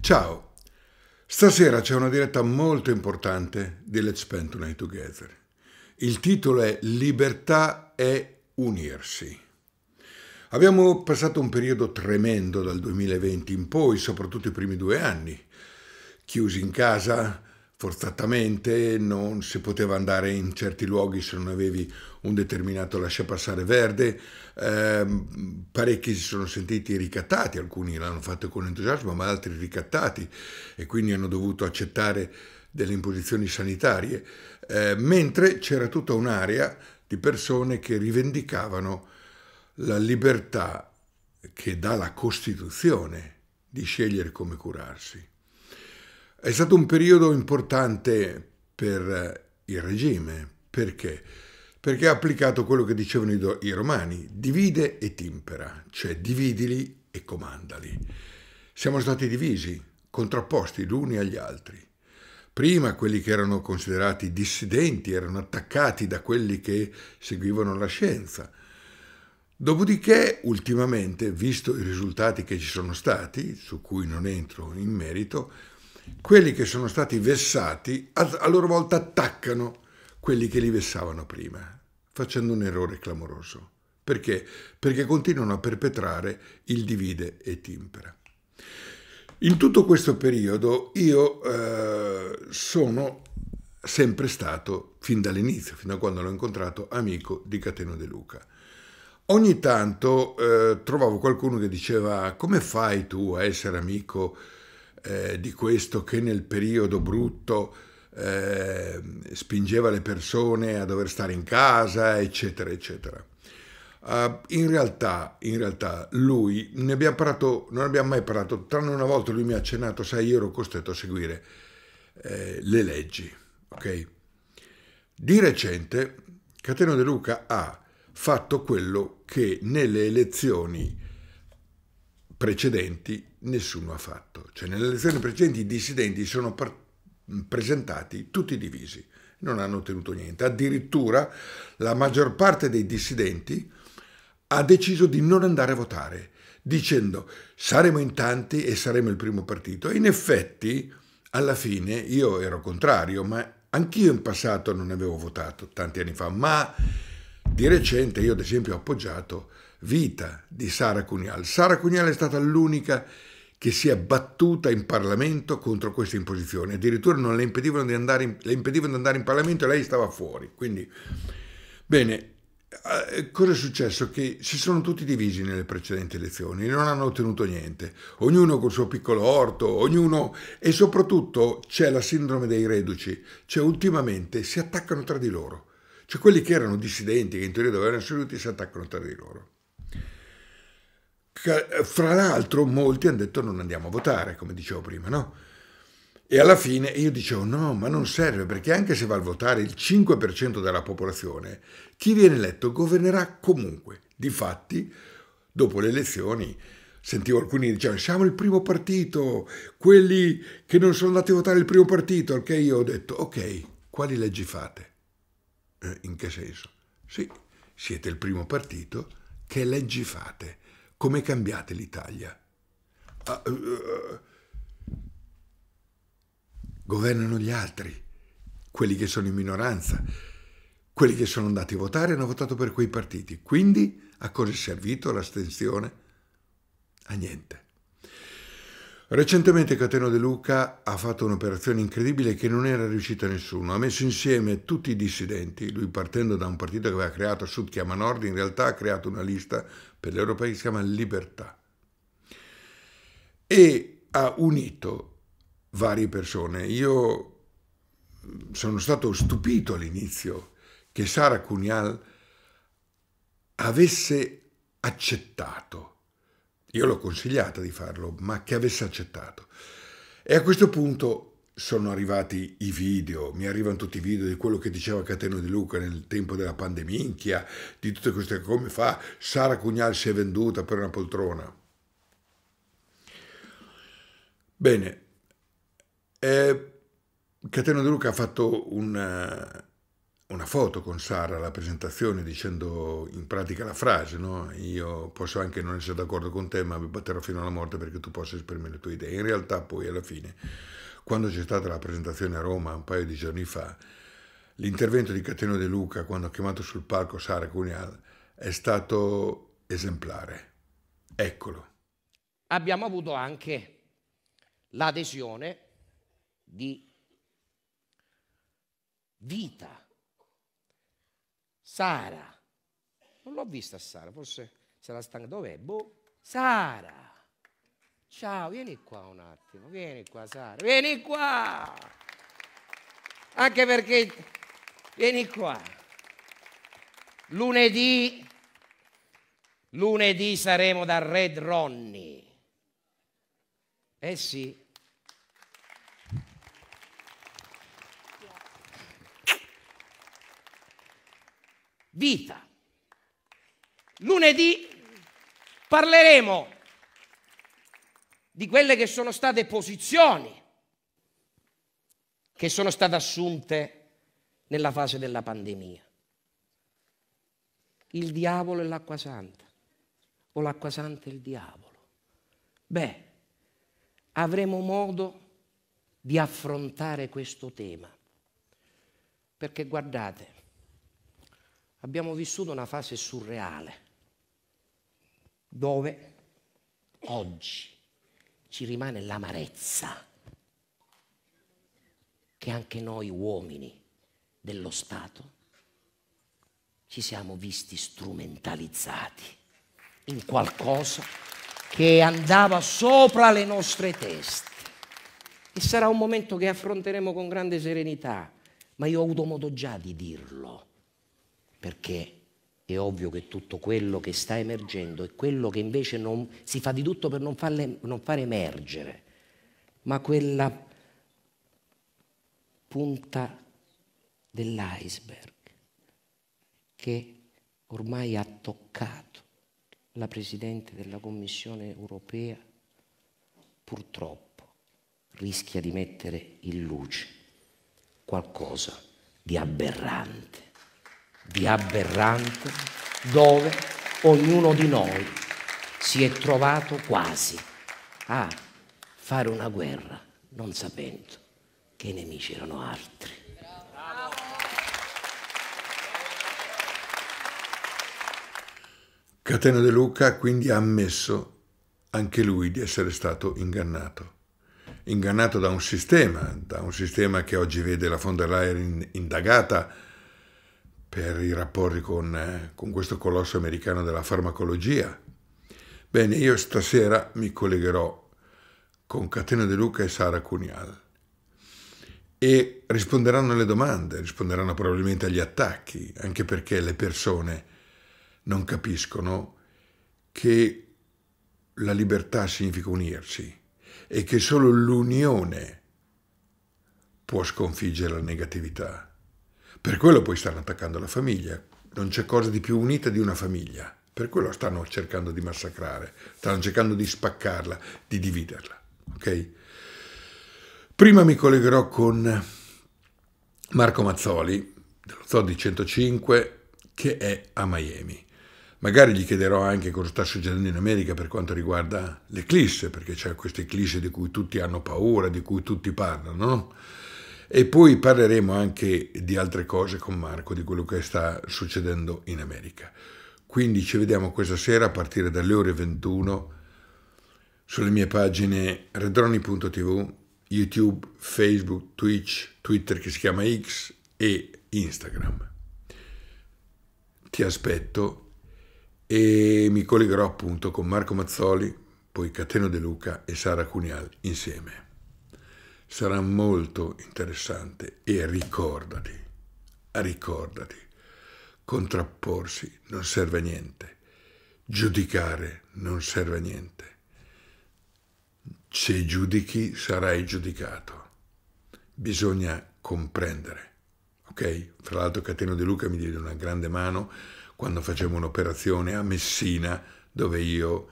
Ciao, stasera c'è una diretta molto importante di Let's Spend Tonight Together. Il titolo è Libertà è unirsi. Abbiamo passato un periodo tremendo dal 2020 in poi, soprattutto i primi due anni, chiusi in casa forzatamente, non si poteva andare in certi luoghi se non avevi un determinato lasciapassare verde, eh, parecchi si sono sentiti ricattati, alcuni l'hanno fatto con entusiasmo, ma altri ricattati e quindi hanno dovuto accettare delle imposizioni sanitarie, eh, mentre c'era tutta un'area di persone che rivendicavano la libertà che dà la Costituzione di scegliere come curarsi. È stato un periodo importante per il regime, perché? Perché ha applicato quello che dicevano i, i romani, divide e timpera, cioè dividili e comandali. Siamo stati divisi, contrapposti gli uni agli altri. Prima quelli che erano considerati dissidenti erano attaccati da quelli che seguivano la scienza, Dopodiché, ultimamente, visto i risultati che ci sono stati, su cui non entro in merito, quelli che sono stati vessati a, loro volta attaccano quelli che li vessavano prima, facendo un errore clamoroso. Perché? Perché continuano a perpetrare il divide e timpera. In tutto questo periodo io eh, sono sempre stato, fin dall'inizio, fino a quando l'ho incontrato, amico di Cateno De Luca Ogni tanto eh, trovavo qualcuno che diceva come fai tu a essere amico eh, di questo che nel periodo brutto eh, spingeva le persone a dover stare in casa, eccetera, eccetera. Uh, in, realtà, in realtà lui ne abbiamo parlato, non abbiamo mai parlato, tranne una volta lui mi ha accennato, sai, io ero costretto a seguire eh, le leggi. ok? Di recente Cateno De Luca ha fatto quello che nelle elezioni precedenti nessuno ha fatto. Cioè nelle elezioni precedenti i dissidenti sono presentati tutti divisi, non hanno ottenuto niente. Addirittura la maggior parte dei dissidenti ha deciso di non andare a votare, dicendo saremo in tanti e saremo il primo partito. E in effetti, alla fine, io ero contrario, ma anch'io in passato non avevo votato tanti anni fa, ma di recente io ad esempio ho appoggiato Vita di Sara Cunial. Sara Cunial è stata l'unica che si è battuta in Parlamento contro queste imposizioni, addirittura non le impedivano di andare in, impedivano di andare in Parlamento e lei stava fuori. Quindi, bene, eh, cosa è successo? Che si sono tutti divisi nelle precedenti elezioni, non hanno ottenuto niente, ognuno col suo piccolo orto, ognuno e soprattutto c'è la sindrome dei reduci, cioè ultimamente si attaccano tra di loro. Cioè quelli che erano dissidenti, che in teoria dovevano essere aiuti, si attaccano tra di loro. Fra l'altro molti hanno detto non andiamo a votare, come dicevo prima, no? E alla fine io dicevo no, ma non serve, perché anche se va a votare il 5% della popolazione, chi viene eletto governerà comunque. Difatti, dopo le elezioni, sentivo alcuni dicevano siamo il primo partito, quelli che non sono andati a votare il primo partito, al che io ho detto ok, quali leggi fate? Eh, in che senso? Sì, siete il primo partito, che leggi fate? Come cambiate l'Italia? Uh, uh, governano gli altri, quelli che sono in minoranza, quelli che sono andati a votare hanno votato per quei partiti. Quindi a cosa è servito l'astensione? A niente. Recentemente Cateno De Luca ha fatto un'operazione incredibile che non era riuscita a nessuno. Ha messo insieme tutti i dissidenti, lui partendo da un partito che aveva creato Sud chiama Nord, in realtà ha creato una lista per l'Europa che si chiama Libertà. E ha unito varie persone. Io sono stato stupito all'inizio che Sara Cunial avesse accettato io l'ho consigliata di farlo, ma che avesse accettato. E a questo punto sono arrivati i video, mi arrivano tutti i video di quello che diceva Cateno di Luca nel tempo della pandemia, di tutte queste cose, come fa Sara Cugnal si è venduta per una poltrona. Bene, eh, Cateno De Luca ha fatto un, una foto con Sara alla presentazione dicendo in pratica la frase, no? Io posso anche non essere d'accordo con te, ma mi batterò fino alla morte perché tu possa esprimere le tue idee. In realtà poi alla fine, quando c'è stata la presentazione a Roma un paio di giorni fa, l'intervento di Cateno De Luca quando ha chiamato sul palco Sara Cunial è stato esemplare. Eccolo. Abbiamo avuto anche l'adesione di Vita Sara. Non l'ho vista Sara, forse se la stanca. Dov'è? Boh. Sara. Ciao, vieni qua un attimo, vieni qua Sara, vieni qua. Anche perché, vieni qua. Lunedì, lunedì saremo da Red Ronnie. Eh sì, vita. Lunedì parleremo di quelle che sono state posizioni che sono state assunte nella fase della pandemia. Il diavolo e l'acqua santa o l'acqua santa e il diavolo. Beh, avremo modo di affrontare questo tema. Perché guardate, abbiamo vissuto una fase surreale dove oggi ci rimane l'amarezza che anche noi uomini dello Stato ci siamo visti strumentalizzati in qualcosa che andava sopra le nostre teste. E sarà un momento che affronteremo con grande serenità, ma io ho avuto modo già di dirlo perché è ovvio che tutto quello che sta emergendo è quello che invece non, si fa di tutto per non, farle, non far emergere, ma quella punta dell'iceberg che ormai ha toccato la Presidente della Commissione europea, purtroppo rischia di mettere in luce qualcosa di aberrante di aberrante dove ognuno di noi si è trovato quasi a fare una guerra non sapendo che i nemici erano altri. Catena De Luca quindi ha ammesso anche lui di essere stato ingannato. Ingannato da un sistema, da un sistema che oggi vede la von der Leyen indagata per i rapporti con, eh, con questo colosso americano della farmacologia. Bene, io stasera mi collegherò con Catena De Luca e Sara Cunial e risponderanno alle domande, risponderanno probabilmente agli attacchi, anche perché le persone non capiscono che la libertà significa unirsi e che solo l'unione può sconfiggere la negatività. Per quello poi stanno attaccando la famiglia. Non c'è cosa di più unita di una famiglia. Per quello stanno cercando di massacrare, stanno cercando di spaccarla, di dividerla. Ok? Prima mi collegherò con Marco Mazzoli, dello Zodi 105, che è a Miami. Magari gli chiederò anche cosa sta succedendo in America per quanto riguarda l'eclisse, perché c'è questa eclisse di cui tutti hanno paura, di cui tutti parlano, no? E poi parleremo anche di altre cose con Marco, di quello che sta succedendo in America. Quindi ci vediamo questa sera a partire dalle ore 21 sulle mie pagine redroni.tv, YouTube, Facebook, Twitch, Twitter che si chiama X e Instagram. Ti aspetto e mi collegherò appunto con Marco Mazzoli, poi Cateno De Luca e Sara Cunial insieme sarà molto interessante e ricordati, ricordati, contrapporsi non serve a niente, giudicare non serve a niente. Se giudichi sarai giudicato. Bisogna comprendere. Ok? Fra l'altro Cateno De Luca mi diede una grande mano quando facevamo un'operazione a Messina dove io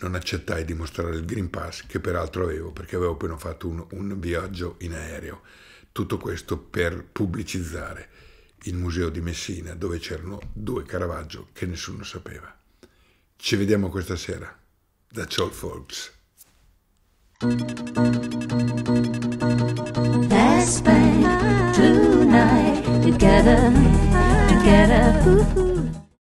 non accettai di mostrare il Green Pass, che peraltro avevo, perché avevo appena fatto un, un viaggio in aereo. Tutto questo per pubblicizzare il museo di Messina dove c'erano due Caravaggio che nessuno sapeva. Ci vediamo questa sera. That's all folks. Let's spend tonight together.